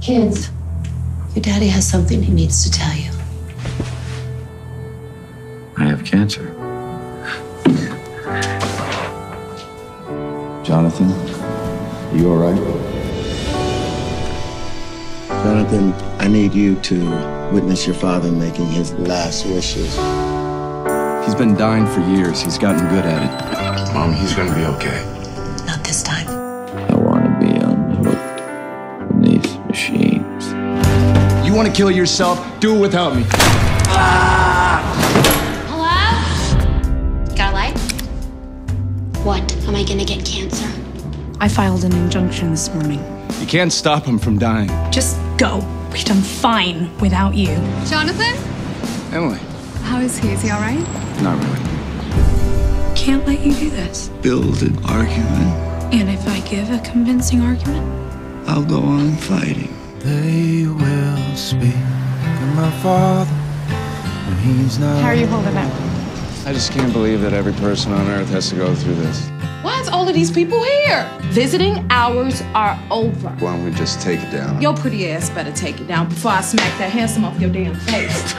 Kids, your daddy has something he needs to tell you. I have cancer. Jonathan, you all right? Jonathan, I need you to witness your father making his last wishes. He's been dying for years. He's gotten good at it. Mom, he's gonna be okay. Not this time. Want to kill yourself? Do it without me. Hello? Got a light? What? Am I gonna get cancer? I filed an injunction this morning. You can't stop him from dying. Just go. We've done fine without you. Jonathan? Emily, How is he? Is he all right? not really. Can't let you do this. Build an argument. And if I give a convincing argument, I'll go on fighting. They will speak of my father when he's not. How are you holding up? I just can't believe that every person on earth has to go through this. Why is all of these people here? Visiting hours are over. Why don't we just take it down? Your pretty ass better take it down before I smack that handsome off your damn face.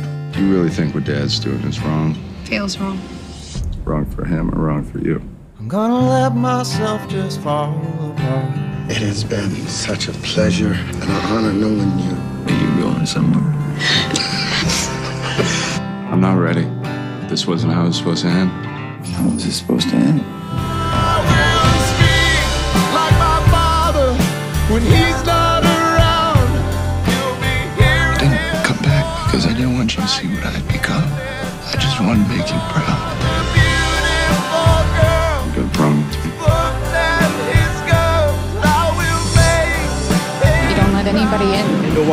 You really think what Dad's doing is wrong? feels wrong. Wrong for him or wrong for you? I'm gonna let myself just fall apart. It has been such a pleasure and an honor knowing you. Are you going somewhere? I'm not ready. This wasn't how it was supposed to end. How was it supposed to end? I didn't come back because I didn't want you to see what I'd become. I just wanted to make you proud.